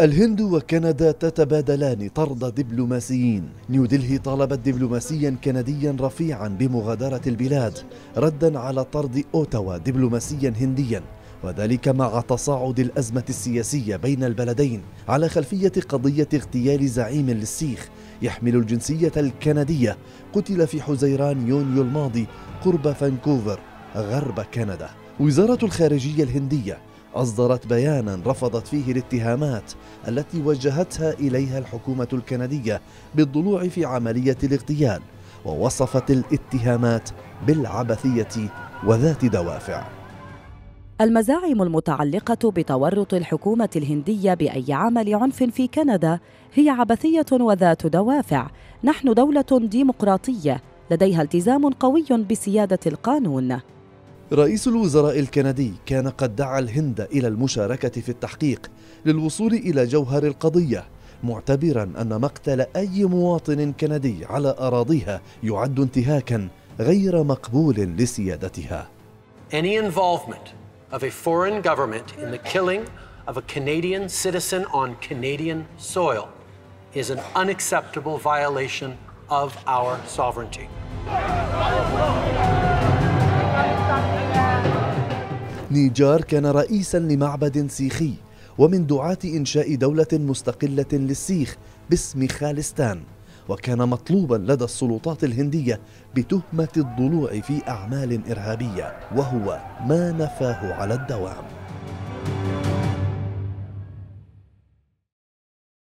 الهند وكندا تتبادلان طرد دبلوماسيين. نيودلهي طالبت دبلوماسيا كنديا رفيعا بمغادرة البلاد ردا على طرد أوتاوا دبلوماسيا هنديا وذلك مع تصاعد الأزمة السياسية بين البلدين على خلفية قضية اغتيال زعيم للسيخ يحمل الجنسية الكندية. قتل في حزيران يونيو الماضي قرب فانكوفر غرب كندا. وزارة الخارجية الهندية أصدرت بيانا رفضت فيه الاتهامات التي وجهتها إليها الحكومة الكندية بالضلوع في عملية الاغتيال ووصفت الاتهامات بالعبثية وذات دوافع المزاعم المتعلقة بتورط الحكومة الهندية بأي عمل عنف في كندا هي عبثية وذات دوافع. نحن دولة ديمقراطية لديها التزام قوي بسيادة القانون. رئيس الوزراء الكندي كان قد دعا الهند إلى المشاركة في التحقيق للوصول إلى جوهر القضية معتبرا أن مقتل أي مواطن كندي على أراضيها يعد انتهاكا غير مقبول لسيادتها. Any involvement of a foreign government in the killing of a Canadian citizen on Canadian soil is an unacceptable violation of our sovereignty. نيجار كان رئيسا لمعبد سيخي ومن دعاة إنشاء دولة مستقلة للسيخ باسم خالستان وكان مطلوبا لدى السلطات الهندية بتهمة الضلوع في أعمال إرهابية وهو ما نفاه على الدوام.